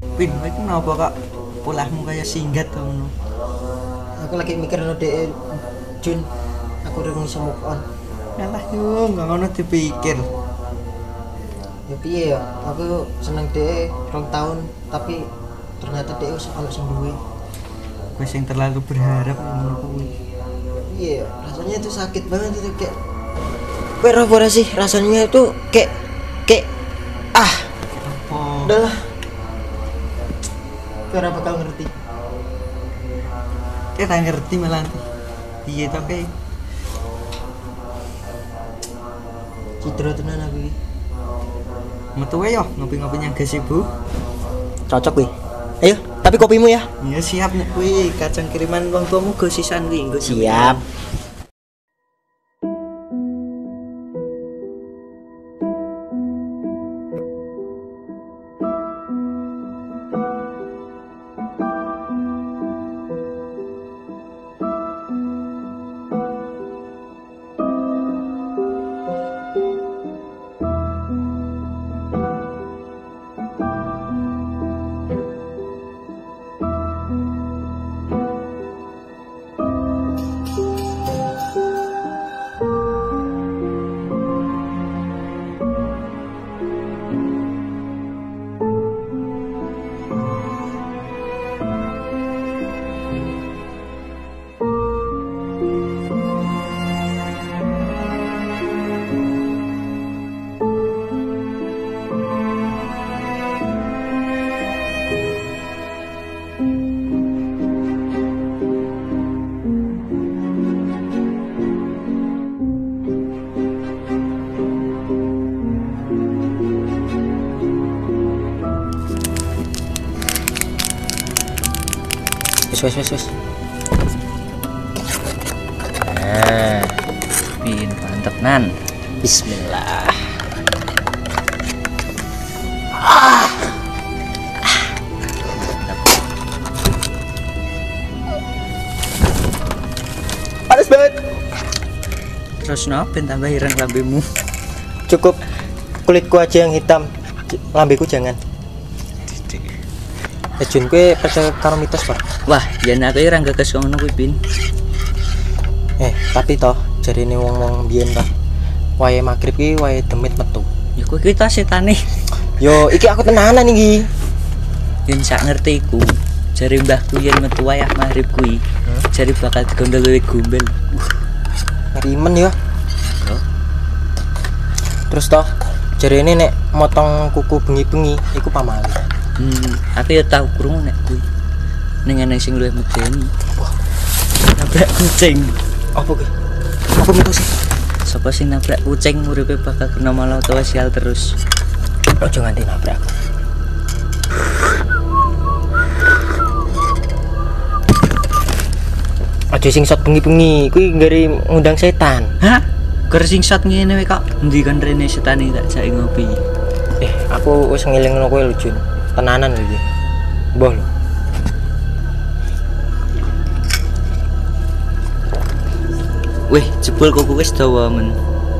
Pin, kowe iku napa kok polahmu kaya singgat to ngono? Aku lagi mikir no dek Jun. Aku udah bisa move on. Alah yo, enggak ngono dipikir. Ya piye ya? Aku seneng dek rong tahun tapi ternyata dek wis ono sing duwe. Sing terlalu berharap ngono kuwi. Iya, rasanya itu sakit banget itu kayak sih rasanya itu kayak kayak ah, Apa? udahlah. Kowe ora bakal ngerti. Kita ngerti malah. To kowe? Cidro tenan aku iki. Metu yo ngopi-ngopi nyang gazebo. Cocok wih. Ayo, tapi kopimu ya. Ya siap nek kuwi kacang kiriman wong tuamu go sisan kuwi Siap. Wes wes wes wes. Nah, Pin, mantep nan. bismillah. Panas banget. Terus no ben tambah ireng lambemu. Cukup kulitku aja yang hitam. Lambeku jangan. Eh Jun, kue percaya karo mitos, Pak? Wah, yen aku ora gagas ngono kuwi, Pin. Eh, tapi toh, jadi ini wong-wong biyen toh. Wae magrib ki wae demit metu. Ya kuwi kita setane. Yo, iki aku tenanan iki. Yen sak ngerti iku, jare mbahku yen metu wayah maghrib kuwi, jare bakal digondol luwih gombel. Ngerimen ya. Yo. Terus toh, jadi ini nek motong kuku bengi-bengi, iku pamali. Hmm, aku ya tau krungu nek kuwi. Ning ana sing luwih medeni. Nabrak kucing. Apa ki? Apa mitos sih? Sapa sing nabrak kucing uripe bakal kena malah utawa sial terus. Ojo nganti nabrak. Aja sing shot bengi-bengi, kuwi ngari ngundang setan. Hah? Ker sing shot ngene wae kok. Endi kan rene setane tak jake ngopi. Eh, aku wis ngelingno kowe lho, Jun. Tenanan lho iki. Mbah lho. Wih, jebul kuku wis dawa men.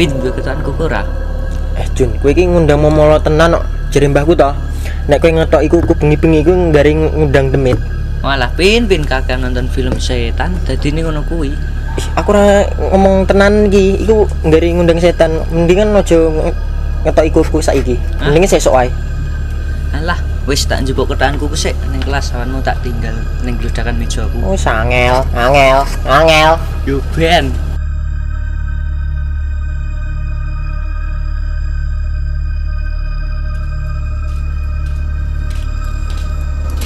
Pin yo ketan kuku ora. Eh, Jun, kowe iki ngundang momolo tenan kok. Jere mbahku to. Nek kowe ngetok iku kuku bengi-bengi iku ngari ngundang demit. Malah pin pin kakak nonton film setan dadi ini ngono kuwi. Ih, aku ora ngomong tenan iki, iku ngari ngundang setan. Mendingan ojo nge- ngetok iku kuku saiki. Mendingan sesuk ae. Alah, wis tak njupuk ketan kuku sik ning kelas awanmu tak tinggal ning gludakan mejaku. Oh, sangel, angel, angel. Yo ben.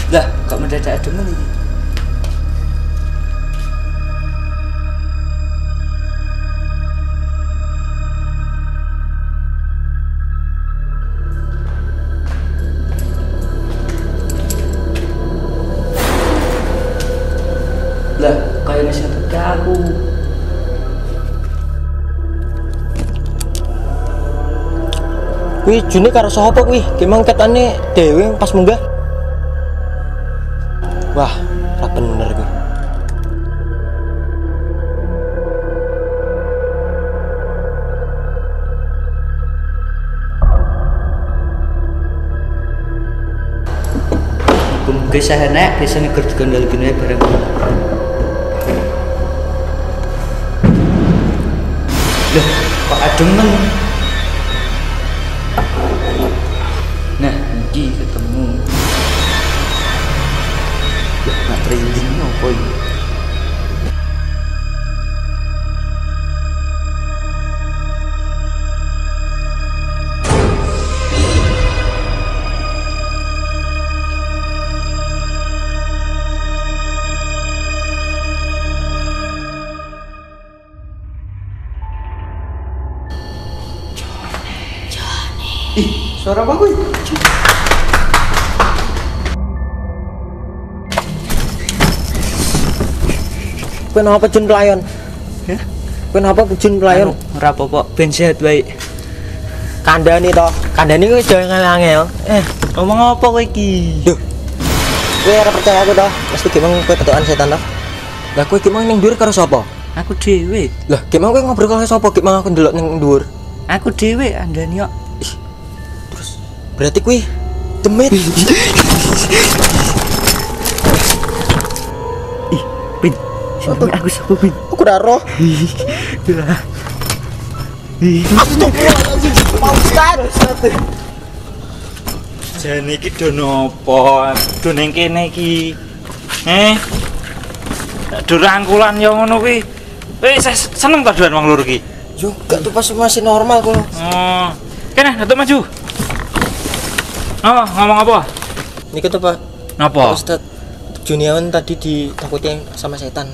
Lah, kok mendadak adem ini? Aku. Kuwi june karo sapa kuwi? Kemang ketane dhewe pas munggah. Wah, ra bener kuwi. bisa enak bisa ngeger digondol gini bareng kok ademen nah iki ketemu. Nak trending apa ini suara apa gue? Kowe napa Jun pelayan? Ya? Kowe napa Jun pelayan? Ora apa-apa, ben sehat baik. Kandhani to. Kandhani kowe jangan angel. Eh, ngomong apa kowe iki? Duh. Kowe ora percaya aku to? Mesti gimana kowe ketukan setan to? Lah kowe gimana ning dhuwur karo sapa? Aku dhewe. Lah gimana kowe ngobrol karo sapa? Gimana aku ndelok ning dhuwur? Aku dhewe andani kok. Berarti kuwi demit. Pin. Sini aku sapa pin? Aku ora roh. Jane iki do napa? Do ning kene iki. Eh. Do rangkulan yo ngono kuwi. Wis seneng ta doan wong loro iki. Yo gak tuh pas masih normal kok. Oh. Kene, datuk maju. Oh, ngomong apa? Niki tuh Pak Napa? Ustad Juniawan tadi ditakutin sama setan.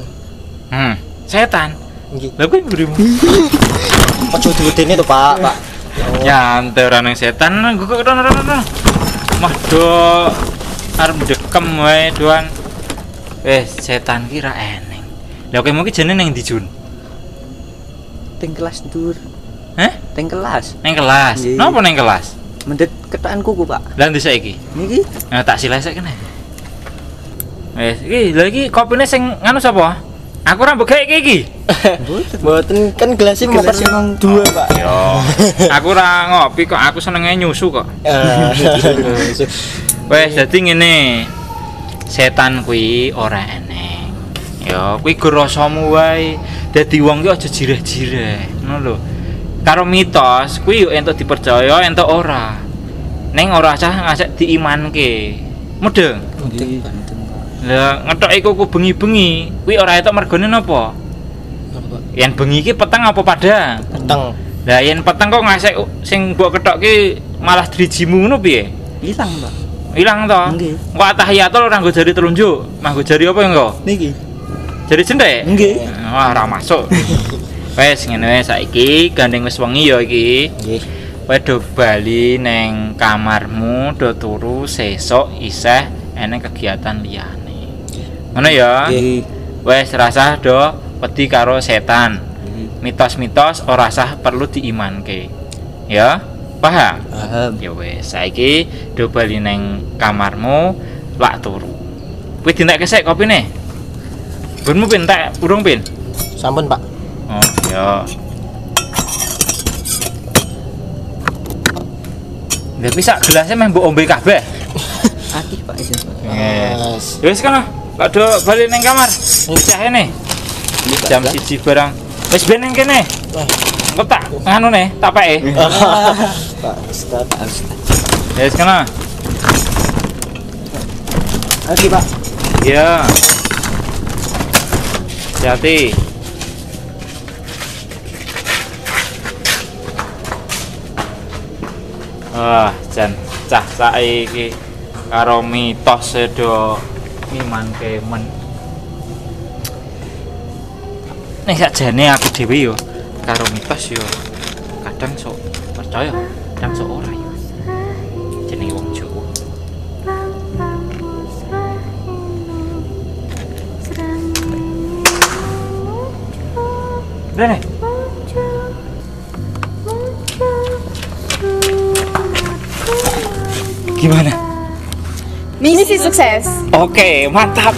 Hmm, setan. Nggih. Lah kuwi mburimu. Ojo diwedeni tuh Pak, Pak. Nyantai ora nang setan, gue kok rono rono. Mah do arep dekem wae doan. Wes setan kira eneng. Lah kowe ki jenenge nang ndi Jun? Teng kelas dur. Heh? Teng kelas. Nang kelas. Napa nang kelas? Mendet ketaan kuku, Pak. Lah ndi saiki? Niki Nah, tak kene. Wes, iki lha iki kopine sing nganu sapa? Aku ora mbok gawe iki. Mboten kan gelasnya mau kan emang dua, Pak. Yo. Aku ora ngopi kok, aku senenge nyusu kok. Eh, Wes, dadi ngene. Setan kuwi ora eneng. Ya, kuwi go rasamu wae. Dadi wong ki aja jireh-jireh, ngono lho. Karo mitos kuwi yo entuk dipercaya, entuk ora. Ning ora cah ngajak diimanke. Mudeng. Lah ngetoki kuku bengi-bengi, kuwi ora entuk mergone napa? Yen bengi iki peteng apa padang? Peteng. Lah yen peteng kok ngasek sing mbok ketokke malah drijimu ngono piye? Hilang, Pak. Ilang to? Nggih. Kok atahiyatul ora nggo jari telunjuk, mah nggo jari apa engko? Niki. Jari jendek? Nggih. Wah, ora masuk. Wes ngene wae saiki gandeng wis wengi ya iki. Nggih. Kowe do bali neng kamarmu do turu sesuk isih eneng kegiatan liyane. Ngono ya? Nggih. Wes rasah do wedi karo setan. Mitos-mitos ora sah perlu diimanke. Ya? Paham? Paham. Ya wes, saiki do bali neng kamarmu lak turu. Kuwi dintek kesek kopine. Gunmu pin tak urung pin? Sampun, Pak. Oh, ya. Lah bisa gelasnya meh mbok ombe kabeh. Akih, Pak Pak. Mas. Ya wis kono, Pak do bali neng kamar. Cah ini. Jam siji barang. Wis ben neng kene. Engko tak nganu ne, tak peke. Pak Ustad. Ya wis kono. Oke, Pak. Iya. Hati. Wah, jan cah saiki karo mitos sedo mimanke men. Nek sakjane aku dhewe yo karo mitos yo kadang sok percaya, kadang sok ora yo. Jenenge wong Jawa. Gimana? Misi sukses. Oke, mantap.